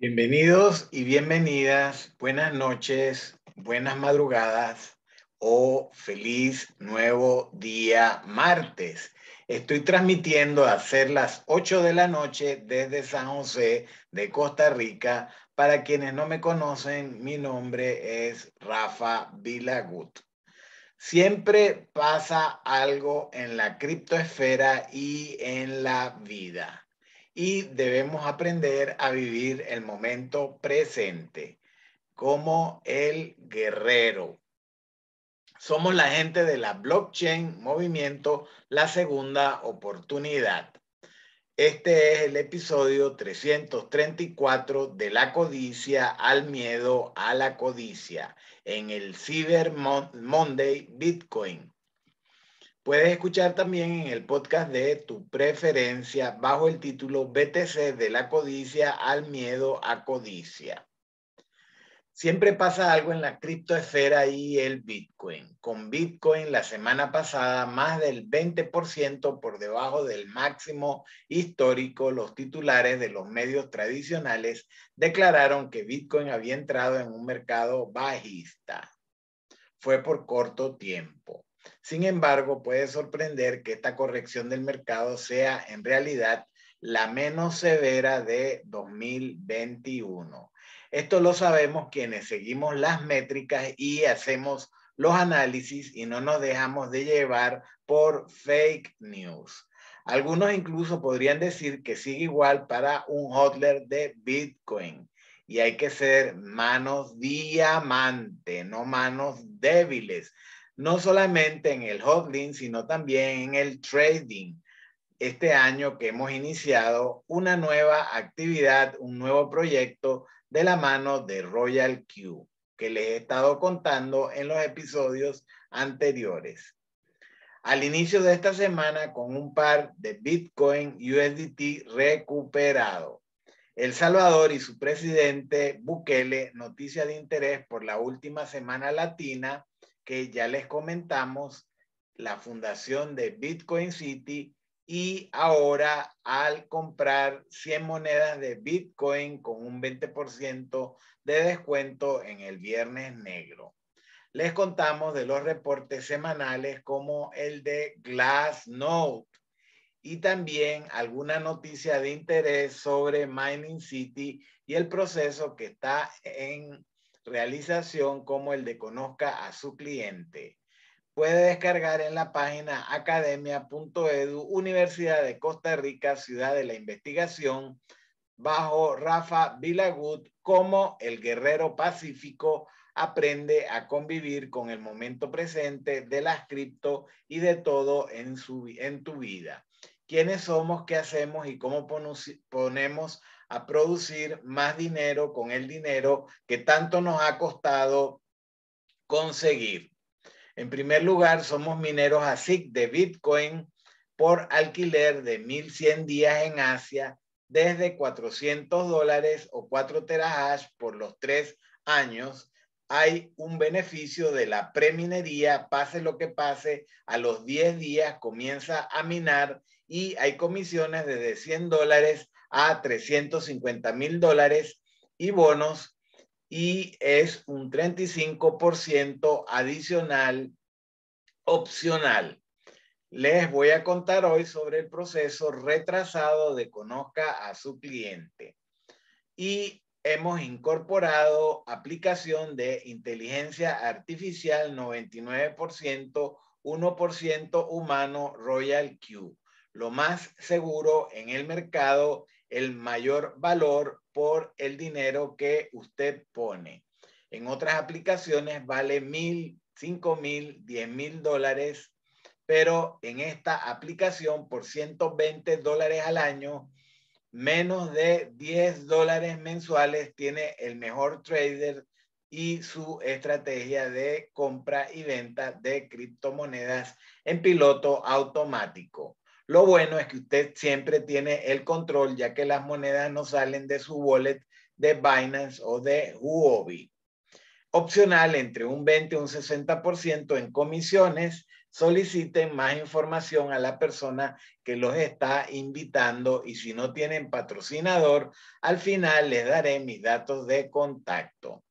Bienvenidos y bienvenidas, buenas noches, buenas madrugadas o feliz nuevo día martes. Estoy transmitiendo a ser las 8 de la noche desde San José de Costa Rica. Para quienes no me conocen, mi nombre es Rafa Vilagut. Siempre pasa algo en la criptoesfera y en la vida y debemos aprender a vivir el momento presente como el guerrero. Somos la gente de la blockchain movimiento La Segunda Oportunidad. Este es el episodio 334 de la codicia al miedo a la codicia en el Cyber Monday Bitcoin. Puedes escuchar también en el podcast de tu preferencia bajo el título BTC de la codicia al miedo a codicia. Siempre pasa algo en la criptoesfera y el Bitcoin. Con Bitcoin la semana pasada más del 20% por debajo del máximo histórico, los titulares de los medios tradicionales declararon que Bitcoin había entrado en un mercado bajista. Fue por corto tiempo. Sin embargo, puede sorprender que esta corrección del mercado sea en realidad la menos severa de 2021. Esto lo sabemos quienes seguimos las métricas y hacemos los análisis y no nos dejamos de llevar por fake news. Algunos incluso podrían decir que sigue igual para un hodler de Bitcoin. Y hay que ser manos diamante, no manos débiles no solamente en el hodling, sino también en el trading. Este año que hemos iniciado una nueva actividad, un nuevo proyecto de la mano de Royal Q, que les he estado contando en los episodios anteriores. Al inicio de esta semana con un par de Bitcoin USDT recuperado. El Salvador y su presidente Bukele, noticia de interés por la última semana latina, que ya les comentamos, la fundación de Bitcoin City y ahora al comprar 100 monedas de Bitcoin con un 20% de descuento en el viernes negro. Les contamos de los reportes semanales como el de Glassnode y también alguna noticia de interés sobre Mining City y el proceso que está en realización como el de conozca a su cliente. Puede descargar en la página academia.edu, Universidad de Costa Rica, Ciudad de la Investigación, bajo Rafa Vilagut, como el guerrero pacífico aprende a convivir con el momento presente de las cripto y de todo en, su, en tu vida. ¿Quiénes somos? ¿Qué hacemos? ¿Y cómo ponemos a producir más dinero con el dinero que tanto nos ha costado conseguir. En primer lugar, somos mineros ASIC de Bitcoin por alquiler de 1100 días en Asia desde 400 dólares o 4 terahash por los tres años. Hay un beneficio de la preminería, pase lo que pase, a los 10 días comienza a minar y hay comisiones desde 100 dólares a 350 mil dólares y bonos y es un 35% adicional opcional. Les voy a contar hoy sobre el proceso retrasado de conozca a su cliente. Y hemos incorporado aplicación de inteligencia artificial 99%, 1% humano Royal Q. Lo más seguro en el mercado el mayor valor por el dinero que usted pone. En otras aplicaciones vale mil, cinco mil, diez mil dólares, pero en esta aplicación por 120 dólares al año, menos de 10 dólares mensuales tiene el mejor trader y su estrategia de compra y venta de criptomonedas en piloto automático. Lo bueno es que usted siempre tiene el control, ya que las monedas no salen de su wallet de Binance o de Huobi. Opcional entre un 20 y un 60% en comisiones, soliciten más información a la persona que los está invitando y si no tienen patrocinador, al final les daré mis datos de contacto.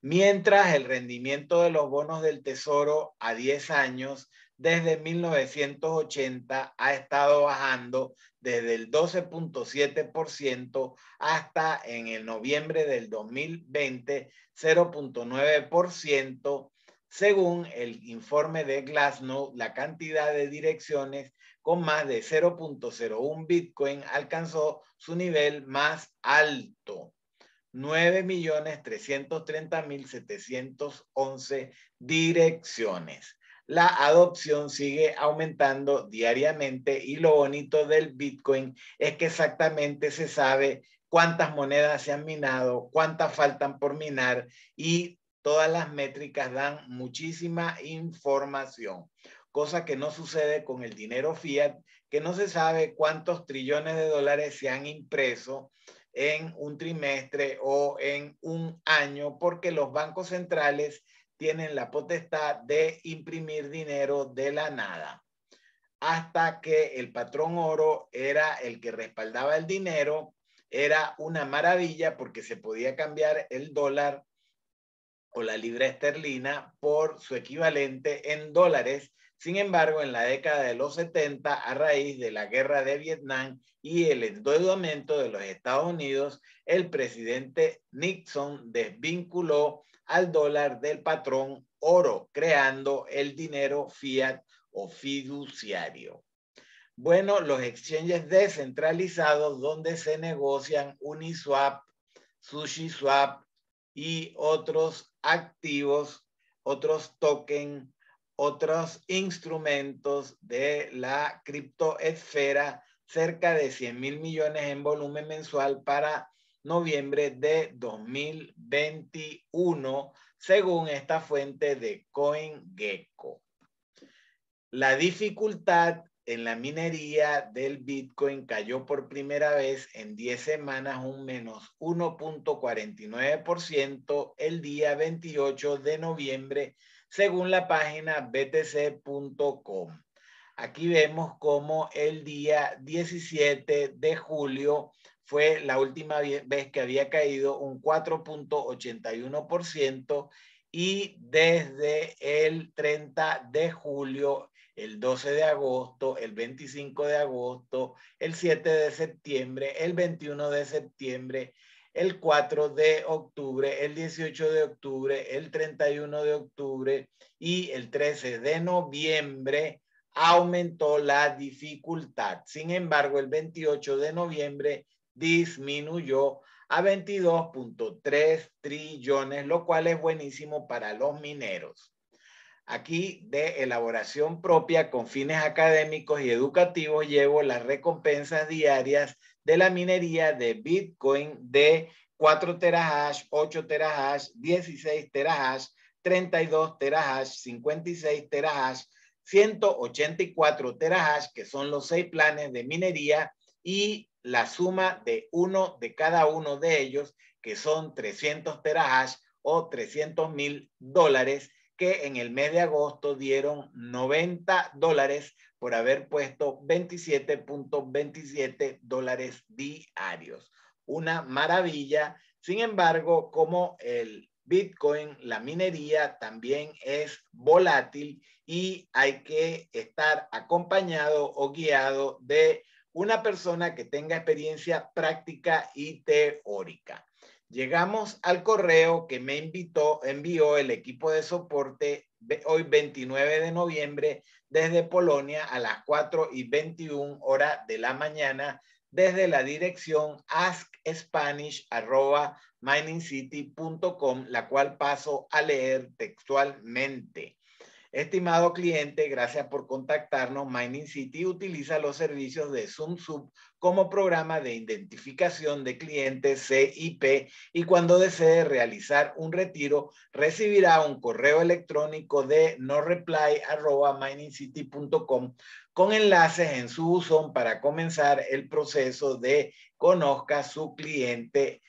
Mientras el rendimiento de los bonos del Tesoro a 10 años desde 1980 ha estado bajando desde el 12.7% hasta en el noviembre del 2020 0.9%, según el informe de Glassnode, la cantidad de direcciones con más de 0.01 Bitcoin alcanzó su nivel más alto. 9.330.711 direcciones. La adopción sigue aumentando diariamente y lo bonito del Bitcoin es que exactamente se sabe cuántas monedas se han minado, cuántas faltan por minar y todas las métricas dan muchísima información, cosa que no sucede con el dinero fiat, que no se sabe cuántos trillones de dólares se han impreso en un trimestre o en un año, porque los bancos centrales tienen la potestad de imprimir dinero de la nada. Hasta que el patrón oro era el que respaldaba el dinero, era una maravilla porque se podía cambiar el dólar o la libra esterlina por su equivalente en dólares sin embargo, en la década de los 70, a raíz de la guerra de Vietnam y el endeudamiento de los Estados Unidos, el presidente Nixon desvinculó al dólar del patrón oro, creando el dinero fiat o fiduciario. Bueno, los exchanges descentralizados donde se negocian Uniswap, SushiSwap y otros activos, otros tokens otros instrumentos de la criptoesfera, cerca de 100 mil millones en volumen mensual para noviembre de 2021, según esta fuente de CoinGecko. La dificultad en la minería del Bitcoin cayó por primera vez en 10 semanas un menos 1.49% el día 28 de noviembre según la página btc.com. Aquí vemos cómo el día 17 de julio fue la última vez que había caído un 4.81% y desde el 30 de julio, el 12 de agosto, el 25 de agosto, el 7 de septiembre, el 21 de septiembre el 4 de octubre, el 18 de octubre, el 31 de octubre y el 13 de noviembre aumentó la dificultad. Sin embargo, el 28 de noviembre disminuyó a 22.3 trillones, lo cual es buenísimo para los mineros. Aquí de elaboración propia con fines académicos y educativos llevo las recompensas diarias de la minería de Bitcoin de 4 terahash, 8 terahash, 16 terahash, 32 terahash, 56 terahash, 184 terahash, que son los seis planes de minería, y la suma de uno de cada uno de ellos, que son 300 terahash o 300 mil dólares, que en el mes de agosto dieron 90 dólares por haber puesto 27.27 dólares diarios. Una maravilla. Sin embargo, como el Bitcoin, la minería también es volátil y hay que estar acompañado o guiado de una persona que tenga experiencia práctica y teórica. Llegamos al correo que me invitó, envió el equipo de soporte hoy 29 de noviembre desde Polonia a las 4 y 21 horas de la mañana desde la dirección askspanish.miningcity.com, la cual paso a leer textualmente. Estimado cliente, gracias por contactarnos. Mining City utiliza los servicios de ZoomSub como programa de identificación de clientes CIP y cuando desee realizar un retiro recibirá un correo electrónico de no reply con enlaces en su buzón para comenzar el proceso de conozca su cliente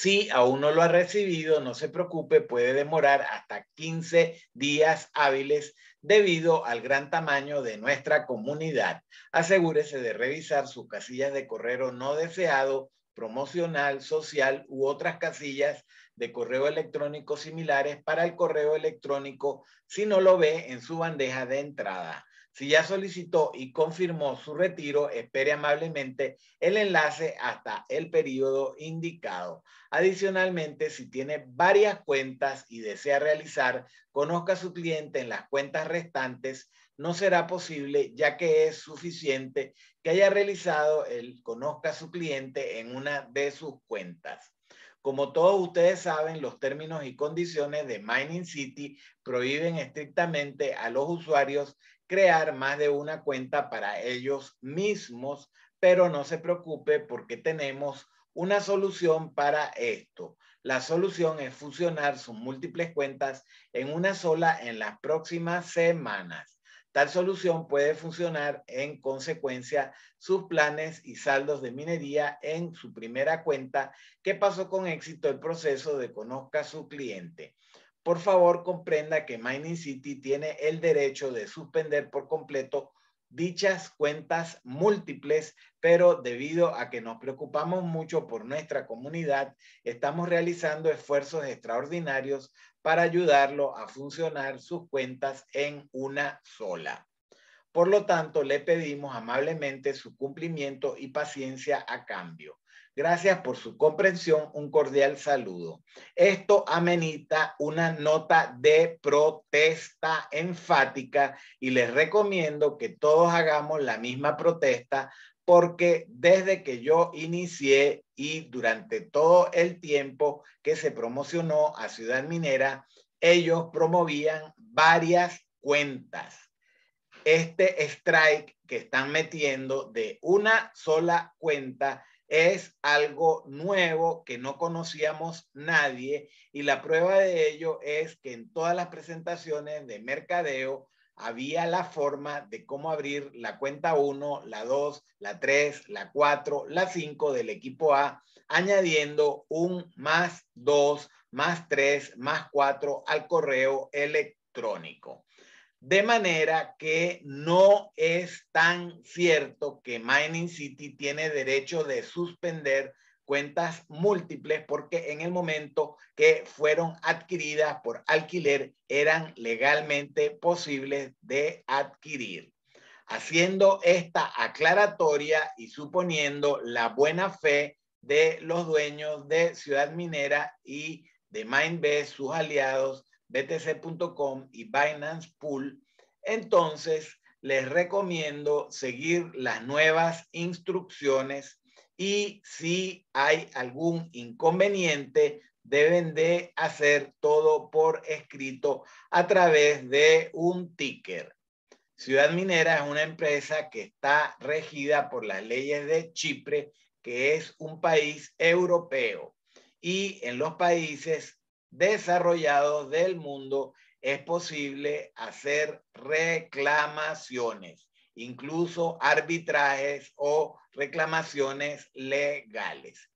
Si aún no lo ha recibido, no se preocupe, puede demorar hasta 15 días hábiles debido al gran tamaño de nuestra comunidad. Asegúrese de revisar sus casillas de correo no deseado, promocional, social u otras casillas de correo electrónico similares para el correo electrónico si no lo ve en su bandeja de entrada. Si ya solicitó y confirmó su retiro, espere amablemente el enlace hasta el periodo indicado. Adicionalmente, si tiene varias cuentas y desea realizar, conozca a su cliente en las cuentas restantes, no será posible ya que es suficiente que haya realizado el conozca a su cliente en una de sus cuentas. Como todos ustedes saben, los términos y condiciones de Mining City prohíben estrictamente a los usuarios crear más de una cuenta para ellos mismos, pero no se preocupe porque tenemos una solución para esto. La solución es fusionar sus múltiples cuentas en una sola en las próximas semanas. Tal solución puede funcionar en consecuencia sus planes y saldos de minería en su primera cuenta que pasó con éxito el proceso de conozca a su cliente por favor comprenda que Mining City tiene el derecho de suspender por completo dichas cuentas múltiples, pero debido a que nos preocupamos mucho por nuestra comunidad, estamos realizando esfuerzos extraordinarios para ayudarlo a funcionar sus cuentas en una sola. Por lo tanto, le pedimos amablemente su cumplimiento y paciencia a cambio. Gracias por su comprensión. Un cordial saludo. Esto amenita una nota de protesta enfática y les recomiendo que todos hagamos la misma protesta porque desde que yo inicié y durante todo el tiempo que se promocionó a Ciudad Minera, ellos promovían varias cuentas. Este strike que están metiendo de una sola cuenta es algo nuevo que no conocíamos nadie y la prueba de ello es que en todas las presentaciones de mercadeo había la forma de cómo abrir la cuenta 1, la 2, la 3, la 4, la 5 del equipo A, añadiendo un más 2, más 3, más 4 al correo electrónico. De manera que no es tan cierto que Mining City tiene derecho de suspender cuentas múltiples porque en el momento que fueron adquiridas por alquiler eran legalmente posibles de adquirir. Haciendo esta aclaratoria y suponiendo la buena fe de los dueños de Ciudad Minera y de Mindbase, sus aliados, btc.com y Binance Pool, entonces les recomiendo seguir las nuevas instrucciones y si hay algún inconveniente, deben de hacer todo por escrito a través de un ticker. Ciudad Minera es una empresa que está regida por las leyes de Chipre, que es un país europeo. Y en los países desarrollados del mundo es posible hacer reclamaciones, incluso arbitrajes o reclamaciones legales.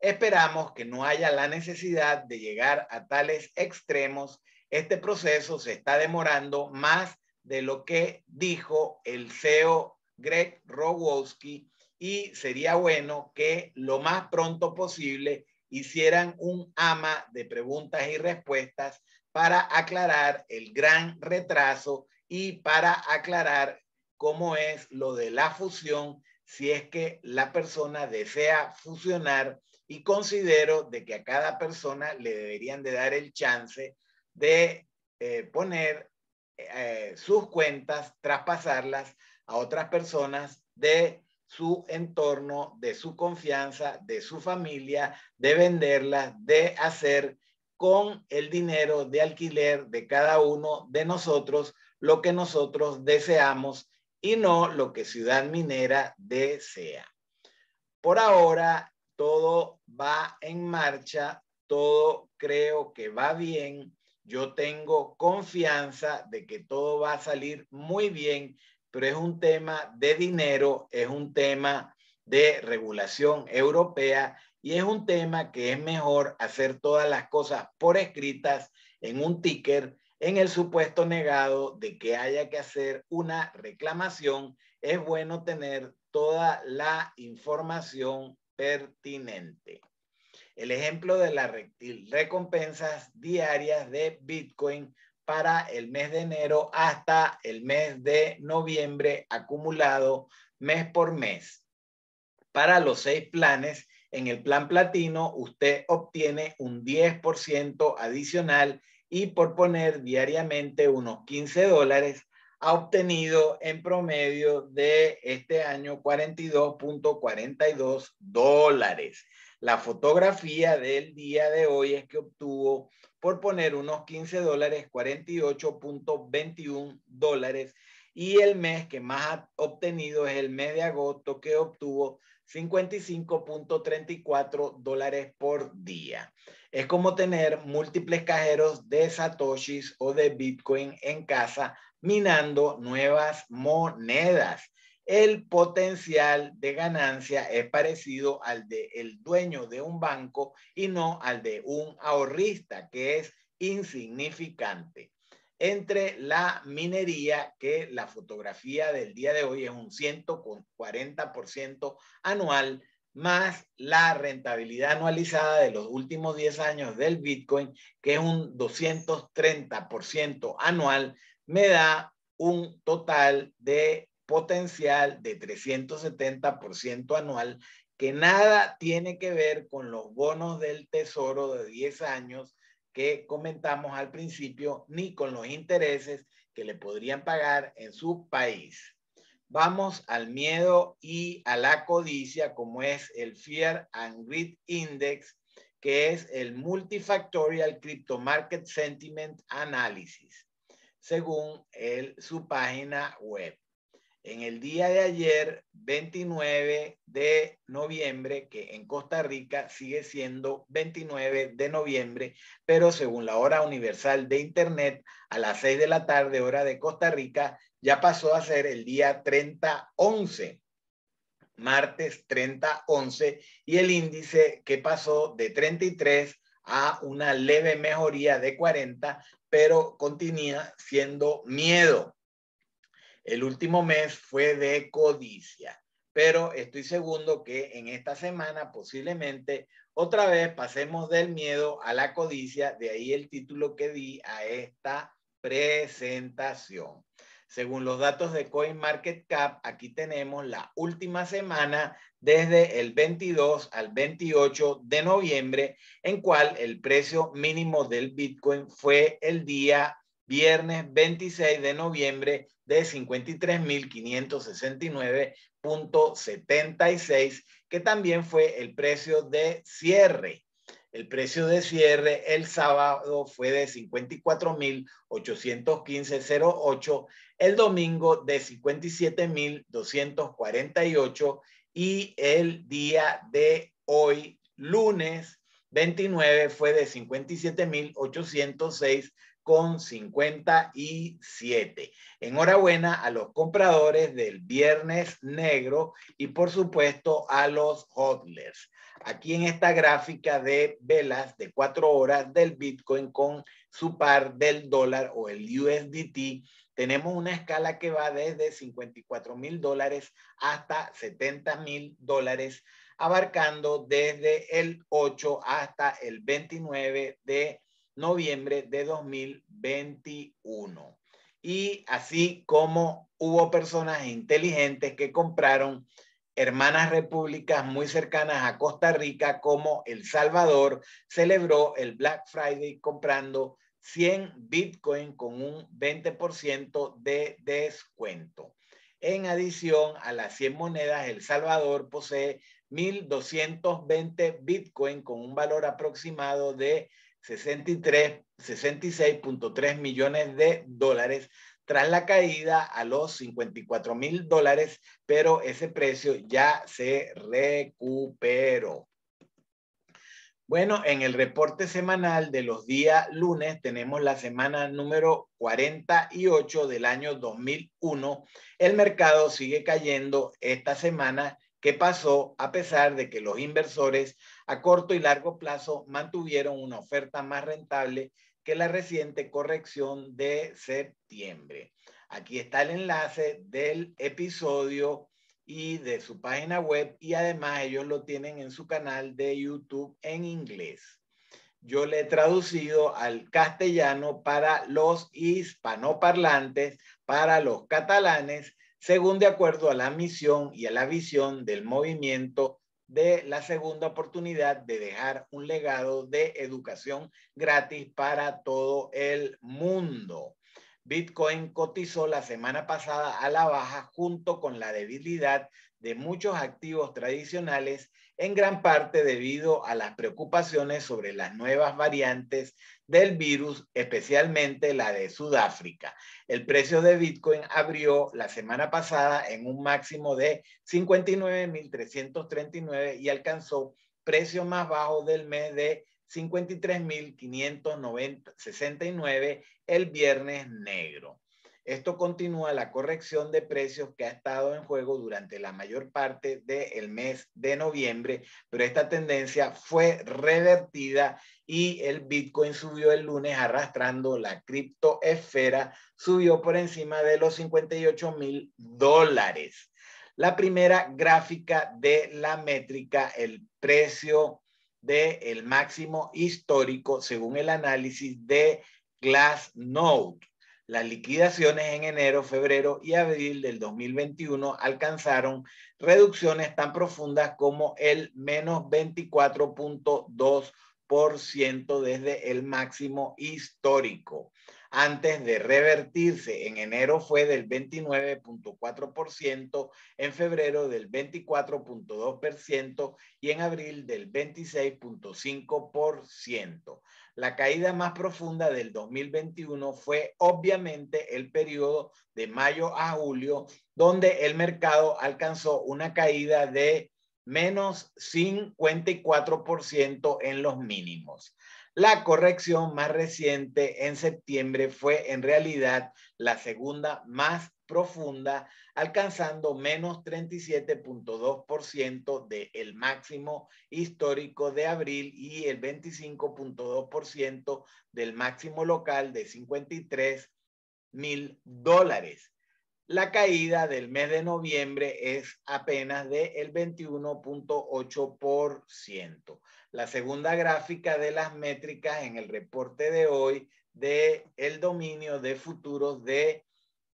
Esperamos que no haya la necesidad de llegar a tales extremos. Este proceso se está demorando más de lo que dijo el CEO Greg Rogowski y sería bueno que lo más pronto posible hicieran un ama de preguntas y respuestas para aclarar el gran retraso y para aclarar cómo es lo de la fusión si es que la persona desea fusionar y considero de que a cada persona le deberían de dar el chance de eh, poner eh, sus cuentas, traspasarlas a otras personas de su entorno, de su confianza, de su familia, de venderla, de hacer con el dinero de alquiler de cada uno de nosotros lo que nosotros deseamos y no lo que Ciudad Minera desea. Por ahora, todo va en marcha, todo creo que va bien. Yo tengo confianza de que todo va a salir muy bien pero es un tema de dinero, es un tema de regulación europea Y es un tema que es mejor hacer todas las cosas por escritas en un ticker en el supuesto negado de que haya que hacer una reclamación. Es bueno tener toda la información pertinente. El ejemplo de las recompensas diarias de Bitcoin para el mes de enero hasta el mes de noviembre acumulado mes por mes. Para los seis planes, en el plan platino usted obtiene un 10% adicional y por poner diariamente unos 15 dólares ha obtenido en promedio de este año 42.42 dólares. La fotografía del día de hoy es que obtuvo, por poner unos 15 dólares, 48.21 dólares. Y el mes que más ha obtenido es el mes de agosto, que obtuvo 55.34 dólares por día. Es como tener múltiples cajeros de satoshis o de Bitcoin en casa minando nuevas monedas el potencial de ganancia es parecido al de el dueño de un banco y no al de un ahorrista, que es insignificante. Entre la minería, que la fotografía del día de hoy es un 140% anual, más la rentabilidad anualizada de los últimos 10 años del Bitcoin, que es un 230% anual, me da un total de potencial de 370% anual que nada tiene que ver con los bonos del tesoro de 10 años que comentamos al principio, ni con los intereses que le podrían pagar en su país. Vamos al miedo y a la codicia, como es el Fear and Greed Index, que es el Multifactorial Crypto Market Sentiment Analysis, según su página web en el día de ayer, 29 de noviembre, que en Costa Rica sigue siendo 29 de noviembre, pero según la hora universal de Internet, a las 6 de la tarde, hora de Costa Rica, ya pasó a ser el día 30-11 martes 30-11 y el índice que pasó de 33 a una leve mejoría de 40, pero continúa siendo miedo. El último mes fue de codicia, pero estoy seguro que en esta semana posiblemente otra vez pasemos del miedo a la codicia, de ahí el título que di a esta presentación. Según los datos de CoinMarketCap, aquí tenemos la última semana desde el 22 al 28 de noviembre, en cual el precio mínimo del Bitcoin fue el día viernes 26 de noviembre de 53.569.76, que también fue el precio de cierre. El precio de cierre el sábado fue de 54.815.08, el domingo de 57.248 y el día de hoy, lunes 29, fue de 57.806 con 57. Enhorabuena a los compradores del Viernes Negro y por supuesto a los hodlers. Aquí en esta gráfica de velas de cuatro horas del Bitcoin con su par del dólar o el USDT, tenemos una escala que va desde 54 mil dólares hasta 70 mil dólares, abarcando desde el 8 hasta el 29 de noviembre de 2021. Y así como hubo personas inteligentes que compraron hermanas repúblicas muy cercanas a Costa Rica como El Salvador, celebró el Black Friday comprando 100 Bitcoin con un 20% de descuento. En adición a las 100 monedas, El Salvador posee 1.220 Bitcoin con un valor aproximado de 63, 66.3 millones de dólares tras la caída a los 54 mil dólares, pero ese precio ya se recuperó. Bueno, en el reporte semanal de los días lunes tenemos la semana número 48 del año 2001. El mercado sigue cayendo esta semana qué pasó a pesar de que los inversores a corto y largo plazo mantuvieron una oferta más rentable que la reciente corrección de septiembre. Aquí está el enlace del episodio y de su página web y además ellos lo tienen en su canal de YouTube en inglés. Yo le he traducido al castellano para los hispanoparlantes, para los catalanes, según de acuerdo a la misión y a la visión del movimiento de la segunda oportunidad de dejar un legado de educación gratis para todo el mundo. Bitcoin cotizó la semana pasada a la baja junto con la debilidad de muchos activos tradicionales, en gran parte debido a las preocupaciones sobre las nuevas variantes del virus, especialmente la de Sudáfrica. El precio de Bitcoin abrió la semana pasada en un máximo de 59.339 y alcanzó precio más bajo del mes de 53.569 el viernes negro. Esto continúa la corrección de precios que ha estado en juego durante la mayor parte del mes de noviembre, pero esta tendencia fue revertida y el Bitcoin subió el lunes arrastrando la criptoesfera, subió por encima de los 58 mil dólares. La primera gráfica de la métrica, el precio del el máximo histórico según el análisis de Glassnode. Las liquidaciones en enero, febrero y abril del 2021 alcanzaron reducciones tan profundas como el menos 24.2% desde el máximo histórico antes de revertirse. En enero fue del 29.4%, en febrero del 24.2% y en abril del 26.5%. La caída más profunda del 2021 fue obviamente el periodo de mayo a julio, donde el mercado alcanzó una caída de menos 54% en los mínimos. La corrección más reciente en septiembre fue en realidad la segunda más profunda, alcanzando menos 37.2% del máximo histórico de abril y el 25.2% del máximo local de 53 mil dólares. La caída del mes de noviembre es apenas del 21.8%. La segunda gráfica de las métricas en el reporte de hoy de el dominio de futuros de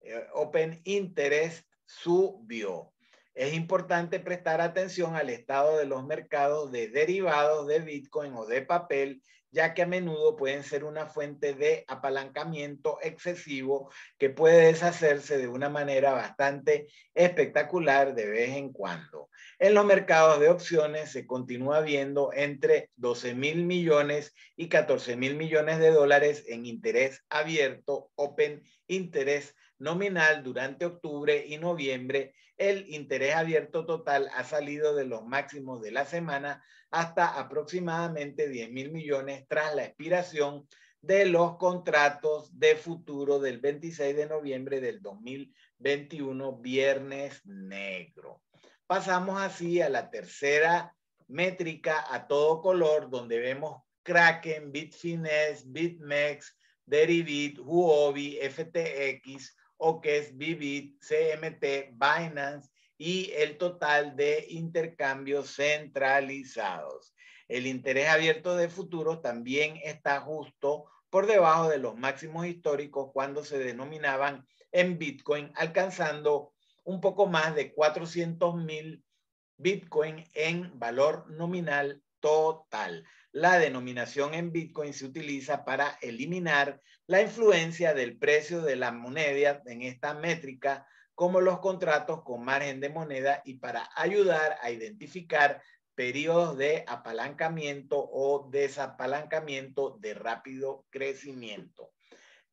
eh, Open Interest subió. Es importante prestar atención al estado de los mercados de derivados de Bitcoin o de papel ya que a menudo pueden ser una fuente de apalancamiento excesivo que puede deshacerse de una manera bastante espectacular de vez en cuando. En los mercados de opciones se continúa viendo entre 12 mil millones y 14 mil millones de dólares en interés abierto, open interés nominal durante octubre y noviembre, el interés abierto total ha salido de los máximos de la semana hasta aproximadamente 10 mil millones tras la expiración de los contratos de futuro del 26 de noviembre del 2021, viernes negro. Pasamos así a la tercera métrica a todo color, donde vemos Kraken, Bitfinex, BitMEX, Deribit, Huobi, FTX, OKES, Bibit, CMT, Binance y el total de intercambios centralizados. El interés abierto de futuros también está justo por debajo de los máximos históricos cuando se denominaban en Bitcoin, alcanzando un poco más de 400 mil Bitcoin en valor nominal total. La denominación en Bitcoin se utiliza para eliminar la influencia del precio de la moneda en esta métrica como los contratos con margen de moneda y para ayudar a identificar periodos de apalancamiento o desapalancamiento de rápido crecimiento.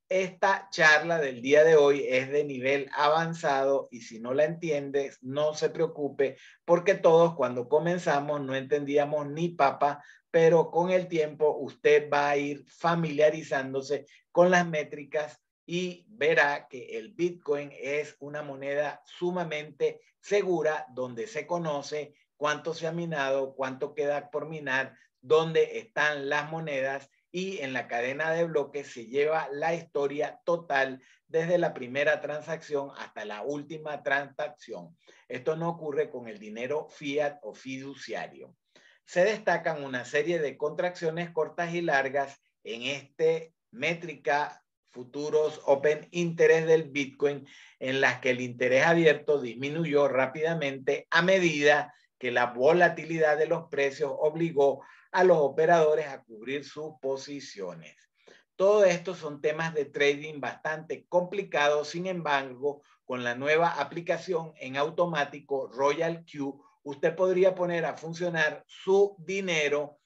Esta charla del día de hoy es de nivel avanzado y si no la entiendes, no se preocupe porque todos cuando comenzamos no entendíamos ni papa, pero con el tiempo usted va a ir familiarizándose con las métricas y verá que el Bitcoin es una moneda sumamente segura donde se conoce cuánto se ha minado, cuánto queda por minar, dónde están las monedas y en la cadena de bloques se lleva la historia total desde la primera transacción hasta la última transacción. Esto no ocurre con el dinero fiat o fiduciario. Se destacan una serie de contracciones cortas y largas en este métrica futuros open interest del Bitcoin en las que el interés abierto disminuyó rápidamente a medida que la volatilidad de los precios obligó a los operadores a cubrir sus posiciones. Todo esto son temas de trading bastante complicados, sin embargo, con la nueva aplicación en automático Royal Q, usted podría poner a funcionar su dinero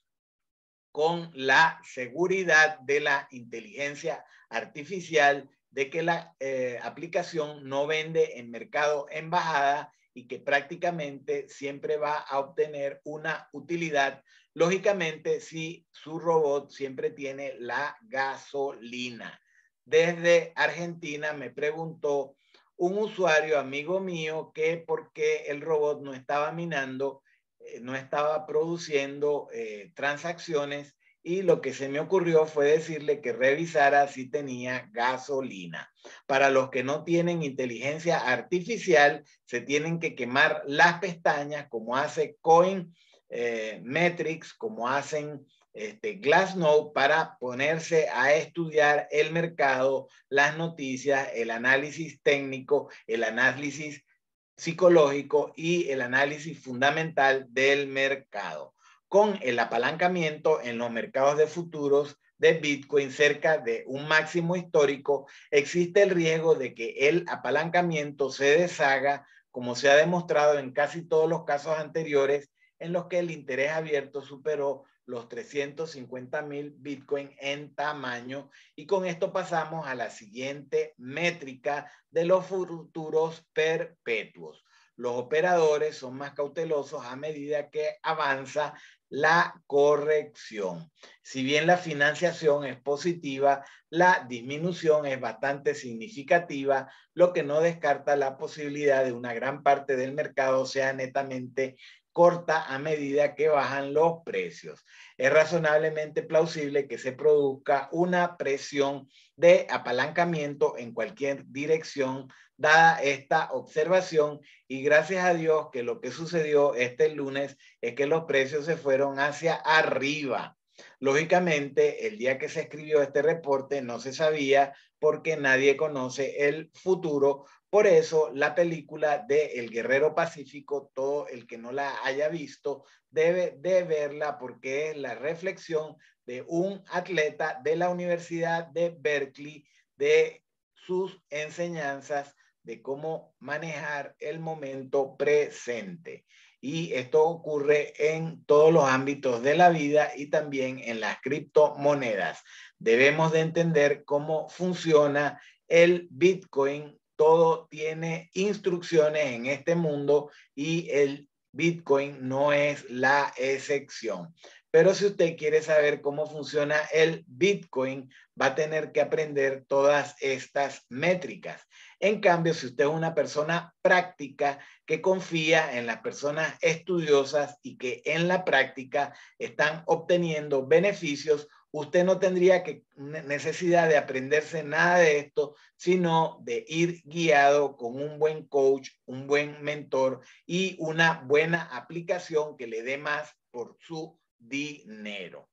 con la seguridad de la inteligencia artificial, de que la eh, aplicación no vende en mercado en bajada y que prácticamente siempre va a obtener una utilidad, lógicamente si su robot siempre tiene la gasolina. Desde Argentina me preguntó un usuario amigo mío que por qué el robot no estaba minando, eh, no estaba produciendo eh, transacciones y lo que se me ocurrió fue decirle que revisara si tenía gasolina. Para los que no tienen inteligencia artificial, se tienen que quemar las pestañas como hace Coin eh, Metrics, como hacen este, Glassnode para ponerse a estudiar el mercado, las noticias, el análisis técnico, el análisis psicológico y el análisis fundamental del mercado con el apalancamiento en los mercados de futuros de Bitcoin cerca de un máximo histórico, existe el riesgo de que el apalancamiento se deshaga, como se ha demostrado en casi todos los casos anteriores en los que el interés abierto superó los 350 mil Bitcoin en tamaño. Y con esto pasamos a la siguiente métrica de los futuros perpetuos. Los operadores son más cautelosos a medida que avanza la corrección. Si bien la financiación es positiva, la disminución es bastante significativa, lo que no descarta la posibilidad de una gran parte del mercado sea netamente corta a medida que bajan los precios. Es razonablemente plausible que se produzca una presión de apalancamiento en cualquier dirección dada esta observación y gracias a Dios que lo que sucedió este lunes es que los precios se fueron hacia arriba. Lógicamente, el día que se escribió este reporte no se sabía porque nadie conoce el futuro, por eso, la película de El Guerrero Pacífico, todo el que no la haya visto, debe de verla porque es la reflexión de un atleta de la Universidad de Berkeley, de sus enseñanzas de cómo manejar el momento presente. Y esto ocurre en todos los ámbitos de la vida y también en las criptomonedas. Debemos de entender cómo funciona el Bitcoin todo tiene instrucciones en este mundo y el Bitcoin no es la excepción. Pero si usted quiere saber cómo funciona el Bitcoin, va a tener que aprender todas estas métricas. En cambio, si usted es una persona práctica que confía en las personas estudiosas y que en la práctica están obteniendo beneficios, usted no tendría que necesidad de aprenderse nada de esto, sino de ir guiado con un buen coach, un buen mentor y una buena aplicación que le dé más por su dinero.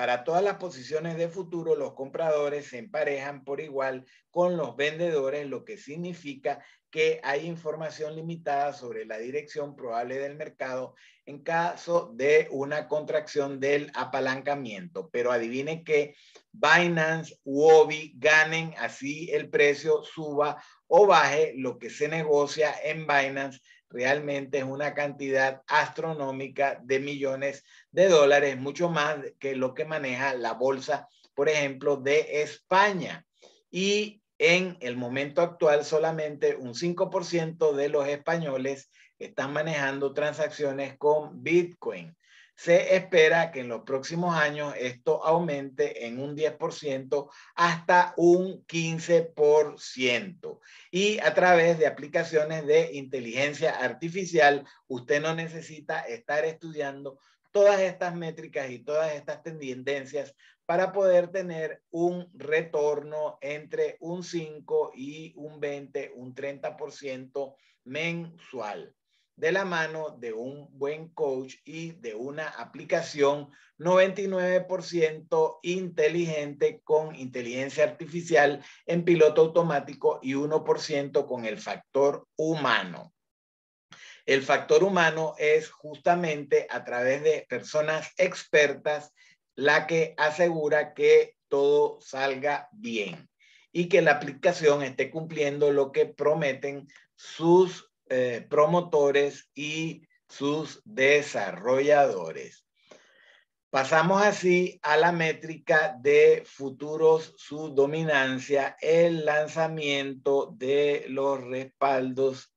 Para todas las posiciones de futuro, los compradores se emparejan por igual con los vendedores, lo que significa que hay información limitada sobre la dirección probable del mercado en caso de una contracción del apalancamiento. Pero adivine que Binance, Huobi ganen, así el precio suba o baje, lo que se negocia en Binance realmente es una cantidad astronómica de millones de dólares, mucho más que lo que maneja la bolsa, por ejemplo, de España. Y en el momento actual solamente un 5% de los españoles están manejando transacciones con Bitcoin. Se espera que en los próximos años esto aumente en un 10% hasta un 15%. Y a través de aplicaciones de inteligencia artificial, usted no necesita estar estudiando todas estas métricas y todas estas tendencias para poder tener un retorno entre un 5 y un 20, un 30% mensual de la mano de un buen coach y de una aplicación 99% inteligente con inteligencia artificial en piloto automático y 1% con el factor humano. El factor humano es justamente a través de personas expertas la que asegura que todo salga bien y que la aplicación esté cumpliendo lo que prometen sus eh, promotores y sus desarrolladores. Pasamos así a la métrica de futuros, su dominancia, el lanzamiento de los respaldos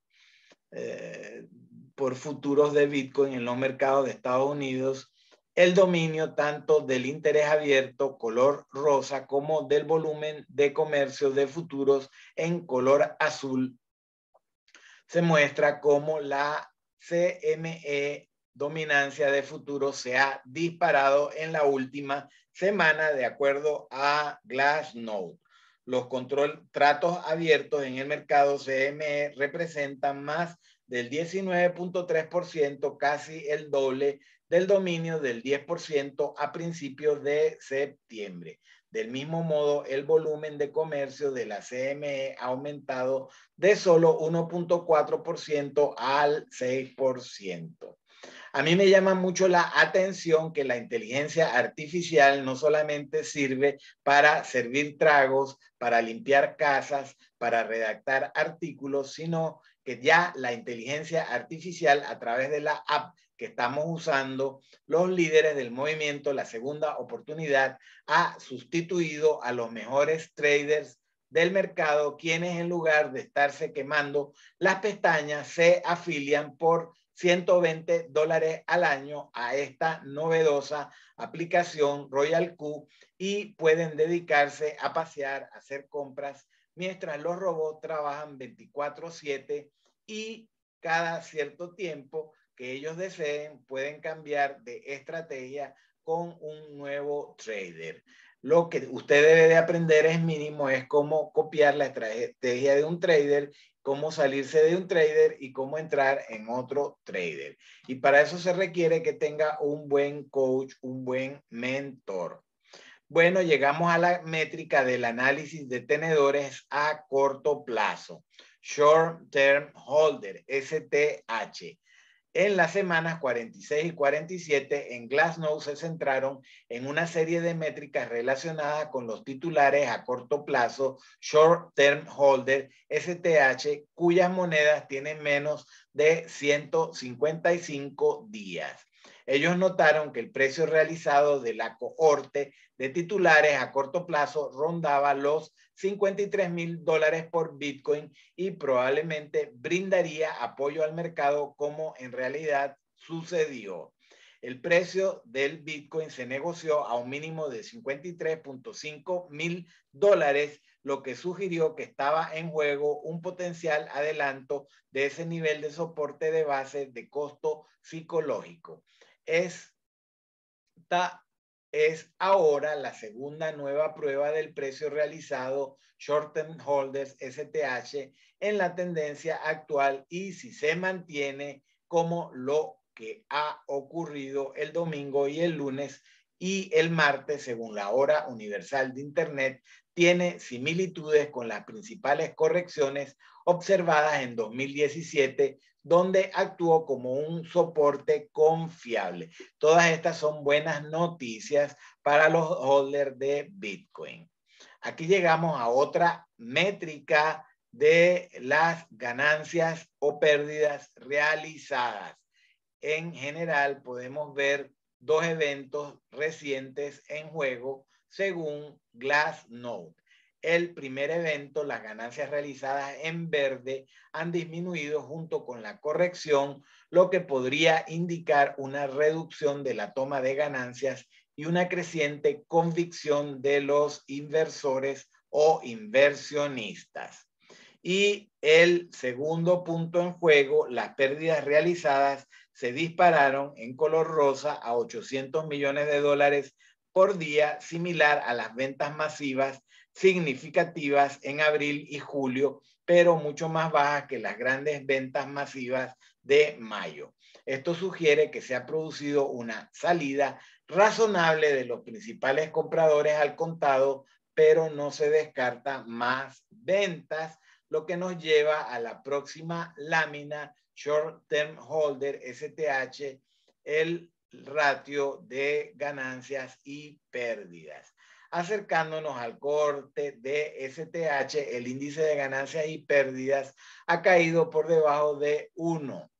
eh, por futuros de Bitcoin en los mercados de Estados Unidos, el dominio tanto del interés abierto color rosa como del volumen de comercio de futuros en color azul se muestra cómo la CME dominancia de futuro se ha disparado en la última semana de acuerdo a Glassnode. Los control, tratos abiertos en el mercado CME representan más del 19.3%, casi el doble del dominio del 10% a principios de septiembre. Del mismo modo, el volumen de comercio de la CME ha aumentado de solo 1.4% al 6%. A mí me llama mucho la atención que la inteligencia artificial no solamente sirve para servir tragos, para limpiar casas, para redactar artículos, sino que ya la inteligencia artificial a través de la app que estamos usando, los líderes del movimiento, la segunda oportunidad, ha sustituido a los mejores traders del mercado, quienes en lugar de estarse quemando las pestañas, se afilian por 120 dólares al año a esta novedosa aplicación Royal Q y pueden dedicarse a pasear, a hacer compras, mientras los robots trabajan 24/7 y cada cierto tiempo que ellos deseen, pueden cambiar de estrategia con un nuevo trader. Lo que usted debe de aprender es mínimo, es cómo copiar la estrategia de un trader, cómo salirse de un trader y cómo entrar en otro trader. Y para eso se requiere que tenga un buen coach, un buen mentor. Bueno, llegamos a la métrica del análisis de tenedores a corto plazo. Short Term Holder, STH. En las semanas 46 y 47, en Glassnode se centraron en una serie de métricas relacionadas con los titulares a corto plazo, Short Term Holder, STH, cuyas monedas tienen menos de 155 días. Ellos notaron que el precio realizado de la cohorte de titulares a corto plazo rondaba los 53 mil dólares por Bitcoin y probablemente brindaría apoyo al mercado como en realidad sucedió. El precio del Bitcoin se negoció a un mínimo de 53.5 mil dólares, lo que sugirió que estaba en juego un potencial adelanto de ese nivel de soporte de base de costo psicológico esta es ahora la segunda nueva prueba del precio realizado Short Term Holders STH en la tendencia actual y si se mantiene como lo que ha ocurrido el domingo y el lunes y el martes según la hora universal de Internet tiene similitudes con las principales correcciones observadas en 2017 donde actuó como un soporte confiable. Todas estas son buenas noticias para los holders de Bitcoin. Aquí llegamos a otra métrica de las ganancias o pérdidas realizadas. En general, podemos ver dos eventos recientes en juego según Glassnode. El primer evento, las ganancias realizadas en verde han disminuido junto con la corrección, lo que podría indicar una reducción de la toma de ganancias y una creciente convicción de los inversores o inversionistas. Y el segundo punto en juego, las pérdidas realizadas se dispararon en color rosa a 800 millones de dólares por día, similar a las ventas masivas significativas en abril y julio, pero mucho más bajas que las grandes ventas masivas de mayo. Esto sugiere que se ha producido una salida razonable de los principales compradores al contado, pero no se descarta más ventas, lo que nos lleva a la próxima lámina Short Term Holder STH, el ratio de ganancias y pérdidas acercándonos al corte de STH, el índice de ganancias y pérdidas ha caído por debajo de 1.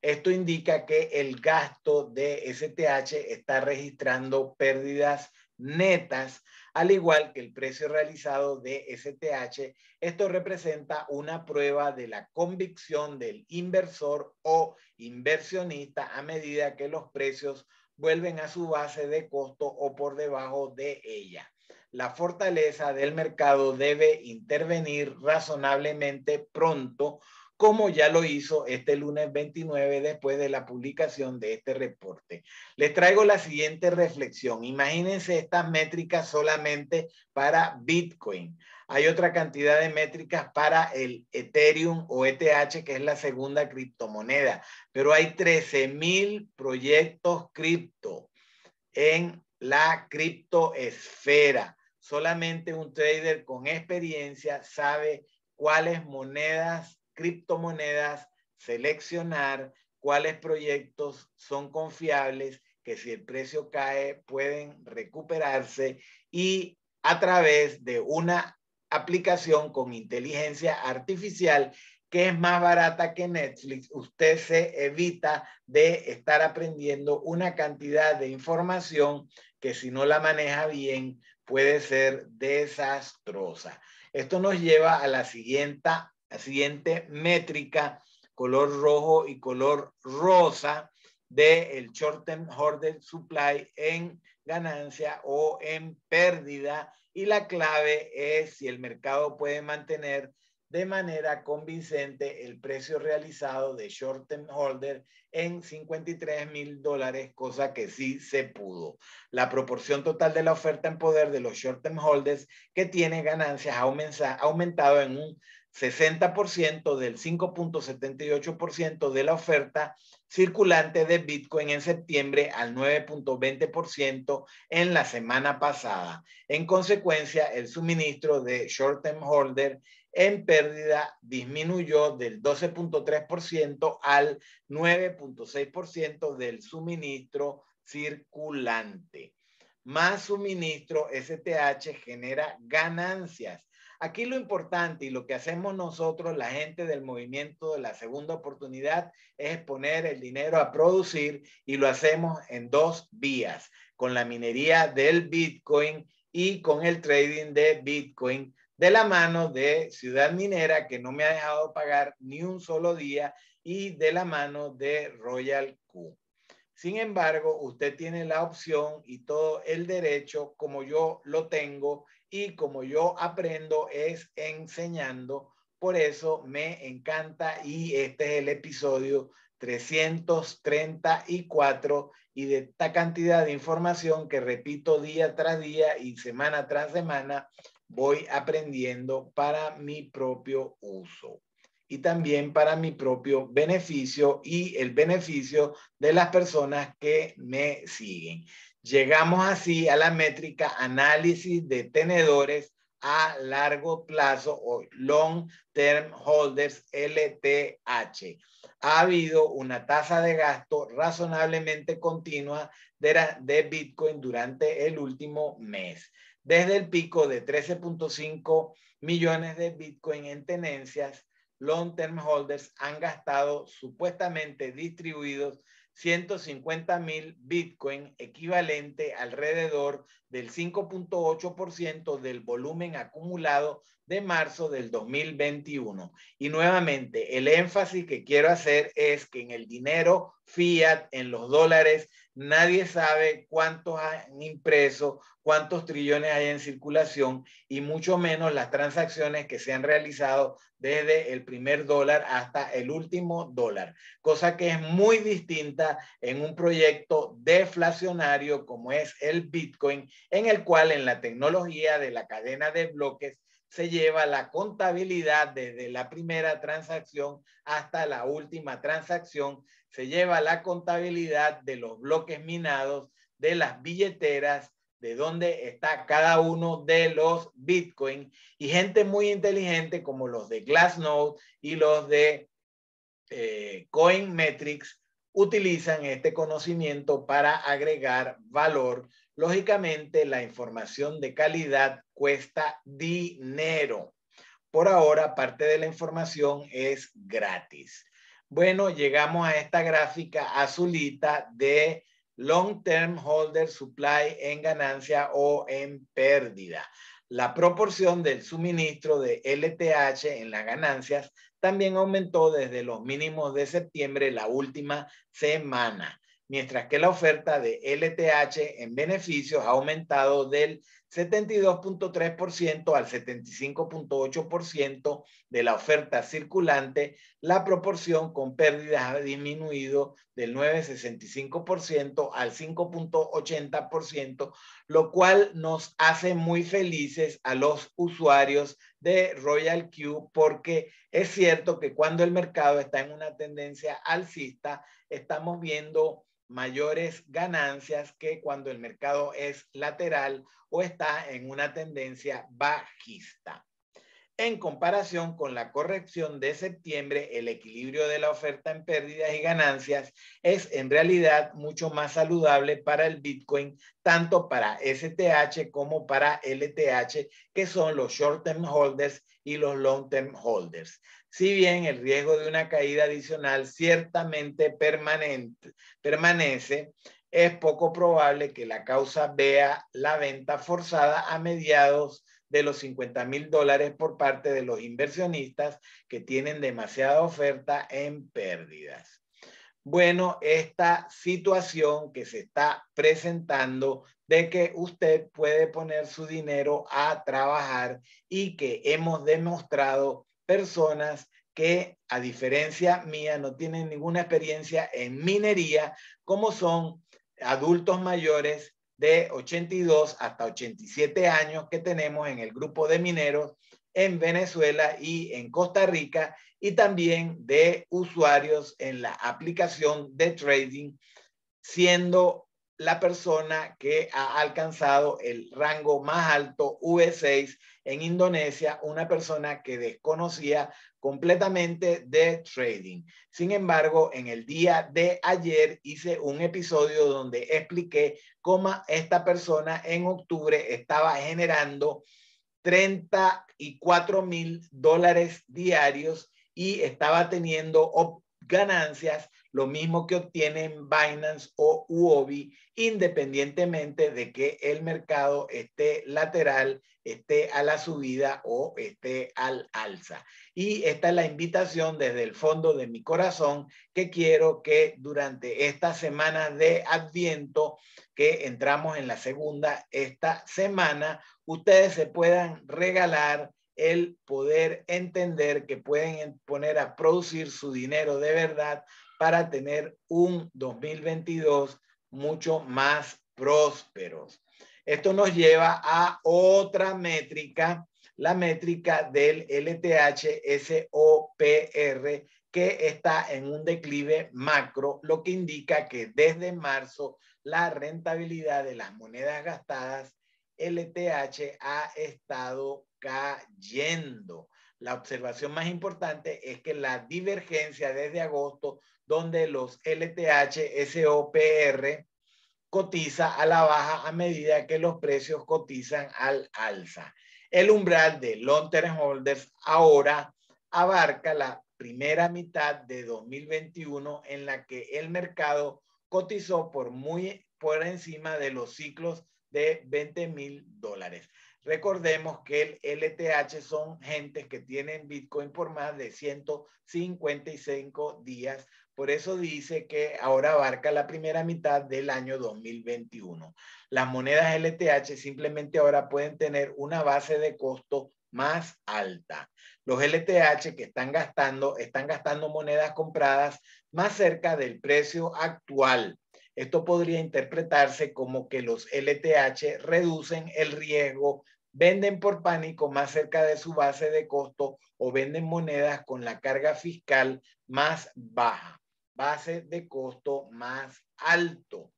Esto indica que el gasto de STH está registrando pérdidas netas, al igual que el precio realizado de STH. Esto representa una prueba de la convicción del inversor o inversionista a medida que los precios vuelven a su base de costo o por debajo de ella la fortaleza del mercado debe intervenir razonablemente pronto, como ya lo hizo este lunes 29 después de la publicación de este reporte. Les traigo la siguiente reflexión. Imagínense estas métricas solamente para Bitcoin. Hay otra cantidad de métricas para el Ethereum o ETH, que es la segunda criptomoneda, pero hay 13 mil proyectos cripto en la criptoesfera solamente un trader con experiencia sabe cuáles monedas, criptomonedas seleccionar, cuáles proyectos son confiables, que si el precio cae pueden recuperarse y a través de una aplicación con inteligencia artificial que es más barata que Netflix, usted se evita de estar aprendiendo una cantidad de información que si no la maneja bien puede ser desastrosa. Esto nos lleva a la siguiente, siguiente métrica, color rojo y color rosa del el short term order supply en ganancia o en pérdida. Y la clave es si el mercado puede mantener de manera convincente el precio realizado de short term holder en 53 mil dólares, cosa que sí se pudo. La proporción total de la oferta en poder de los short term holders que tiene ganancias ha aumentado en un 60% del 5.78% de la oferta circulante de Bitcoin en septiembre al 9.20% en la semana pasada. En consecuencia, el suministro de short term holder en pérdida disminuyó del 12.3% al 9.6% del suministro circulante. Más suministro STH genera ganancias. Aquí lo importante y lo que hacemos nosotros, la gente del movimiento de la segunda oportunidad, es poner el dinero a producir y lo hacemos en dos vías, con la minería del Bitcoin y con el trading de Bitcoin de la mano de Ciudad Minera, que no me ha dejado pagar ni un solo día, y de la mano de Royal Q. Sin embargo, usted tiene la opción y todo el derecho, como yo lo tengo y como yo aprendo, es enseñando. Por eso me encanta y este es el episodio 334 y de esta cantidad de información que repito día tras día y semana tras semana voy aprendiendo para mi propio uso y también para mi propio beneficio y el beneficio de las personas que me siguen. Llegamos así a la métrica análisis de tenedores a largo plazo o long term holders LTH. Ha habido una tasa de gasto razonablemente continua de, de Bitcoin durante el último mes desde el pico de 13.5 millones de Bitcoin en tenencias, long term holders han gastado supuestamente distribuidos 150 mil Bitcoin, equivalente alrededor del 5.8% del volumen acumulado de marzo del 2021. Y nuevamente, el énfasis que quiero hacer es que en el dinero fiat, en los dólares, nadie sabe cuántos han impreso, cuántos trillones hay en circulación y mucho menos las transacciones que se han realizado desde el primer dólar hasta el último dólar, cosa que es muy distinta en un proyecto deflacionario como es el Bitcoin, en el cual en la tecnología de la cadena de bloques se lleva la contabilidad desde la primera transacción hasta la última transacción, se lleva la contabilidad de los bloques minados, de las billeteras, de dónde está cada uno de los Bitcoin y gente muy inteligente como los de Glassnode y los de eh, Coinmetrics utilizan este conocimiento para agregar valor. Lógicamente, la información de calidad cuesta dinero. Por ahora, parte de la información es gratis. Bueno, llegamos a esta gráfica azulita de Long Term Holder Supply en ganancia o en pérdida. La proporción del suministro de LTH en las ganancias también aumentó desde los mínimos de septiembre la última semana, mientras que la oferta de LTH en beneficios ha aumentado del 72.3% al 75.8% de la oferta circulante, la proporción con pérdidas ha disminuido del 9.65% al 5.80%, lo cual nos hace muy felices a los usuarios de Royal Q porque es cierto que cuando el mercado está en una tendencia alcista, estamos viendo mayores ganancias que cuando el mercado es lateral o está en una tendencia bajista. En comparación con la corrección de septiembre, el equilibrio de la oferta en pérdidas y ganancias es en realidad mucho más saludable para el Bitcoin, tanto para STH como para LTH, que son los short-term holders y los long-term holders. Si bien el riesgo de una caída adicional ciertamente permanente, permanece, es poco probable que la causa vea la venta forzada a mediados de los 50 mil dólares por parte de los inversionistas que tienen demasiada oferta en pérdidas. Bueno, esta situación que se está presentando de que usted puede poner su dinero a trabajar y que hemos demostrado personas que a diferencia mía no tienen ninguna experiencia en minería, como son adultos mayores de 82 hasta 87 años que tenemos en el grupo de mineros en Venezuela y en Costa Rica y también de usuarios en la aplicación de trading, siendo la persona que ha alcanzado el rango más alto V6 en Indonesia, una persona que desconocía completamente de trading. Sin embargo, en el día de ayer hice un episodio donde expliqué cómo esta persona en octubre estaba generando 34 mil dólares diarios y estaba teniendo ganancias lo mismo que obtienen Binance o Uobi, independientemente de que el mercado esté lateral, esté a la subida o esté al alza. Y esta es la invitación desde el fondo de mi corazón que quiero que durante esta semana de Adviento, que entramos en la segunda esta semana, ustedes se puedan regalar el poder entender que pueden poner a producir su dinero de verdad para tener un 2022 mucho más próspero. Esto nos lleva a otra métrica, la métrica del LTH SOPR, que está en un declive macro, lo que indica que desde marzo la rentabilidad de las monedas gastadas LTH ha estado cayendo. La observación más importante es que la divergencia desde agosto donde los LTH SOPR cotiza a la baja a medida que los precios cotizan al alza. El umbral de long term holders ahora abarca la primera mitad de 2021 en la que el mercado cotizó por muy por encima de los ciclos de 20 mil dólares. Recordemos que el LTH son gentes que tienen Bitcoin por más de 155 días. Por eso dice que ahora abarca la primera mitad del año 2021. Las monedas LTH simplemente ahora pueden tener una base de costo más alta. Los LTH que están gastando, están gastando monedas compradas más cerca del precio actual. Esto podría interpretarse como que los LTH reducen el riesgo, venden por pánico más cerca de su base de costo o venden monedas con la carga fiscal más baja, base de costo más alto,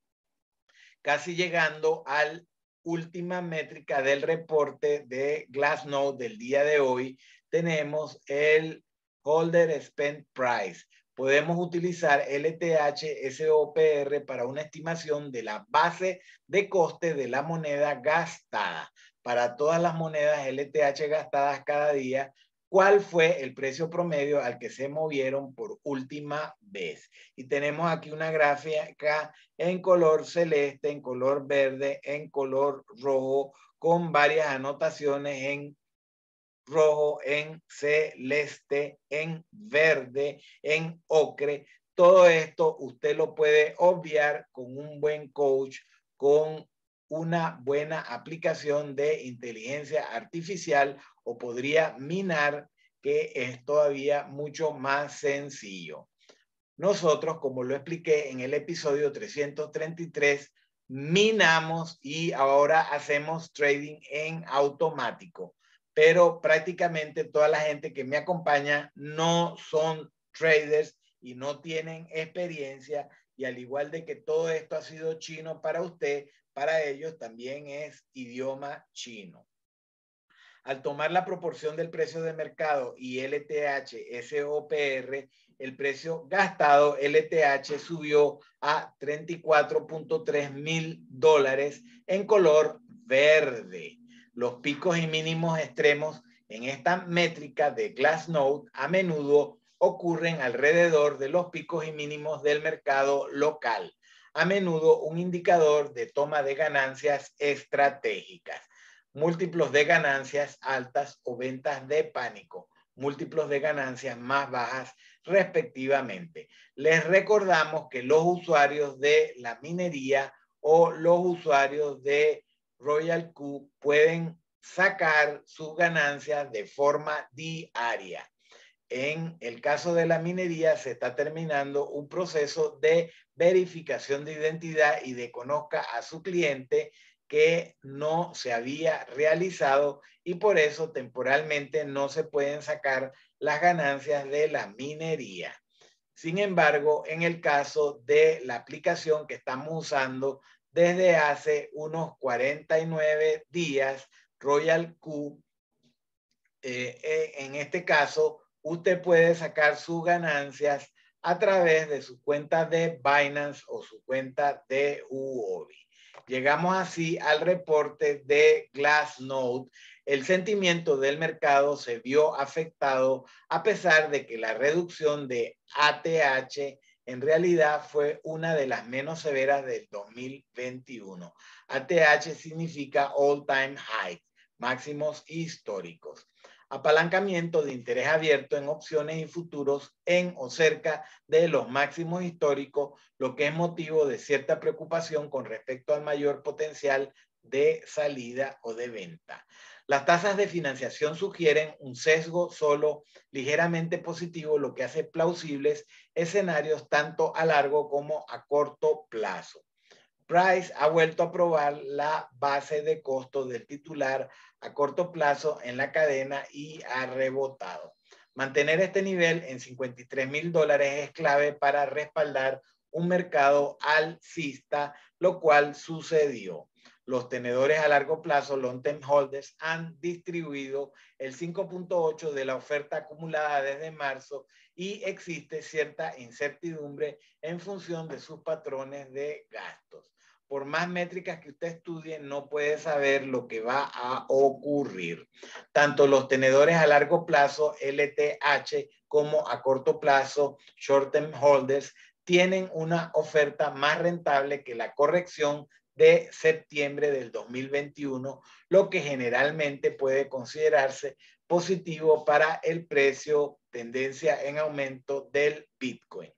casi llegando al última métrica del reporte de Glassnode del día de hoy, tenemos el Holder Spend Price. Podemos utilizar LTH SOPR para una estimación de la base de coste de la moneda gastada. Para todas las monedas LTH gastadas cada día, cuál fue el precio promedio al que se movieron por última vez. Y tenemos aquí una gráfica en color celeste, en color verde, en color rojo, con varias anotaciones en rojo, en celeste, en verde, en ocre. Todo esto usted lo puede obviar con un buen coach, con una buena aplicación de inteligencia artificial o podría minar, que es todavía mucho más sencillo. Nosotros, como lo expliqué en el episodio 333, minamos y ahora hacemos trading en automático. Pero prácticamente toda la gente que me acompaña no son traders y no tienen experiencia. Y al igual de que todo esto ha sido chino para usted, para ellos también es idioma chino. Al tomar la proporción del precio de mercado y LTH SOPR, el precio gastado LTH subió a 34.3 mil dólares en color verde. Los picos y mínimos extremos en esta métrica de Glassnode a menudo ocurren alrededor de los picos y mínimos del mercado local a menudo un indicador de toma de ganancias estratégicas, múltiplos de ganancias altas o ventas de pánico, múltiplos de ganancias más bajas respectivamente. Les recordamos que los usuarios de la minería o los usuarios de Royal Q pueden sacar sus ganancias de forma diaria. En el caso de la minería se está terminando un proceso de verificación de identidad y de conozca a su cliente que no se había realizado y por eso temporalmente no se pueden sacar las ganancias de la minería. Sin embargo, en el caso de la aplicación que estamos usando desde hace unos 49 días, Royal Q, eh, eh, en este caso, usted puede sacar sus ganancias a través de su cuenta de Binance o su cuenta de Huobi. Llegamos así al reporte de Glassnode. El sentimiento del mercado se vio afectado a pesar de que la reducción de ATH en realidad fue una de las menos severas del 2021. ATH significa all time high, máximos históricos apalancamiento de interés abierto en opciones y futuros en o cerca de los máximos históricos, lo que es motivo de cierta preocupación con respecto al mayor potencial de salida o de venta. Las tasas de financiación sugieren un sesgo solo ligeramente positivo, lo que hace plausibles escenarios tanto a largo como a corto plazo. Price ha vuelto a probar la base de costo del titular a corto plazo en la cadena y ha rebotado. Mantener este nivel en 53 mil dólares es clave para respaldar un mercado alcista, lo cual sucedió. Los tenedores a largo plazo, long term holders, han distribuido el 5.8 de la oferta acumulada desde marzo y existe cierta incertidumbre en función de sus patrones de gastos por más métricas que usted estudie, no puede saber lo que va a ocurrir. Tanto los tenedores a largo plazo, LTH, como a corto plazo, short term holders, tienen una oferta más rentable que la corrección de septiembre del 2021, lo que generalmente puede considerarse positivo para el precio, tendencia en aumento del Bitcoin.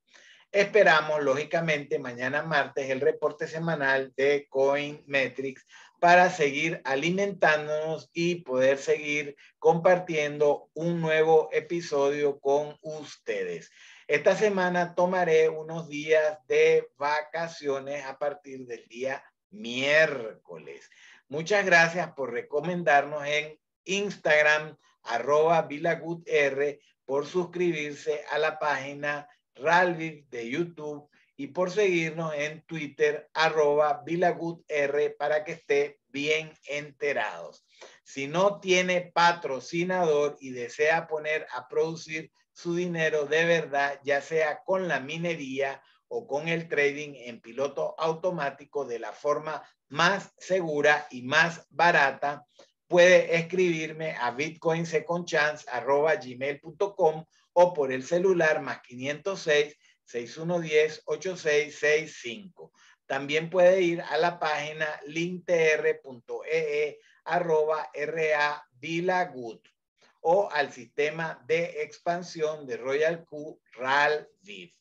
Esperamos, lógicamente, mañana martes el reporte semanal de Coinmetrics para seguir alimentándonos y poder seguir compartiendo un nuevo episodio con ustedes. Esta semana tomaré unos días de vacaciones a partir del día miércoles. Muchas gracias por recomendarnos en Instagram, arroba VilaGoodR, por suscribirse a la página Ralvi de YouTube y por seguirnos en Twitter, arroba VilaGoodR, para que esté bien enterados. Si no tiene patrocinador y desea poner a producir su dinero de verdad, ya sea con la minería o con el trading en piloto automático de la forma más segura y más barata, puede escribirme a bitcoinseconchance.gmail.com o por el celular más 506 6110 8665. También puede ir a la página linktr.ee arroba ra o al sistema de expansión de Royal Q RAL VIV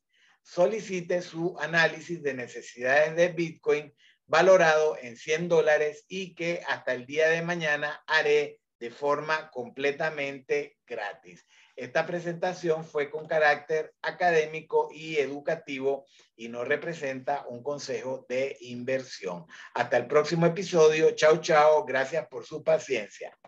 solicite su análisis de necesidades de Bitcoin valorado en 100 dólares y que hasta el día de mañana haré de forma completamente gratis. Esta presentación fue con carácter académico y educativo y no representa un consejo de inversión. Hasta el próximo episodio. Chao, chao. Gracias por su paciencia.